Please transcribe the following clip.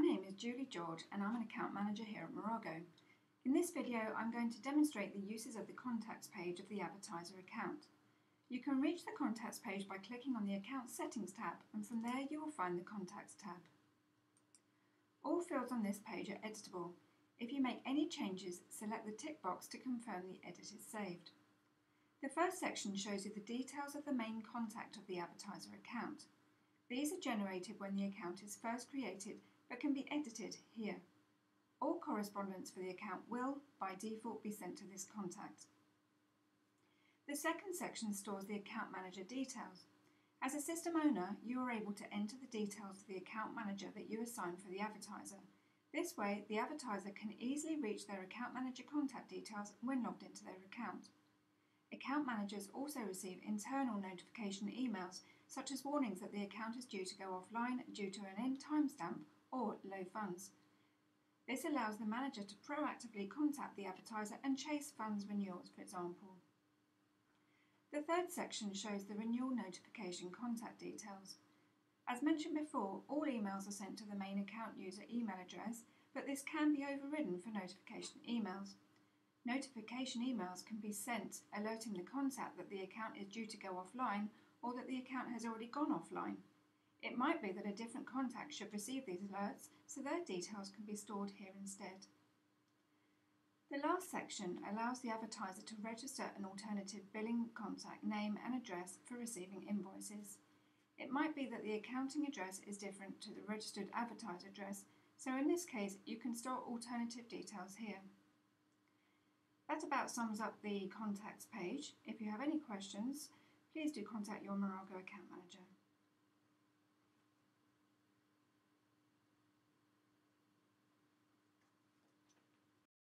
My name is Julie George and I'm an account manager here at Mirago. In this video I'm going to demonstrate the uses of the contacts page of the advertiser account. You can reach the contacts page by clicking on the account settings tab and from there you will find the contacts tab. All fields on this page are editable. If you make any changes, select the tick box to confirm the edit is saved. The first section shows you the details of the main contact of the advertiser account. These are generated when the account is first created but can be edited here. All correspondence for the account will, by default, be sent to this contact. The second section stores the account manager details. As a system owner, you are able to enter the details of the account manager that you assign for the advertiser. This way, the advertiser can easily reach their account manager contact details when logged into their account. Account managers also receive internal notification emails such as warnings that the account is due to go offline due to an end timestamp or low funds. This allows the manager to proactively contact the advertiser and chase funds renewals, for example. The third section shows the renewal notification contact details. As mentioned before, all emails are sent to the main account user email address, but this can be overridden for notification emails. Notification emails can be sent alerting the contact that the account is due to go offline or that the account has already gone offline. It might be that a different contact should receive these alerts, so their details can be stored here instead. The last section allows the advertiser to register an alternative billing contact name and address for receiving invoices. It might be that the accounting address is different to the registered advertiser address, so in this case you can store alternative details here. That about sums up the contacts page. If you have any questions, please do contact your Mirago account manager.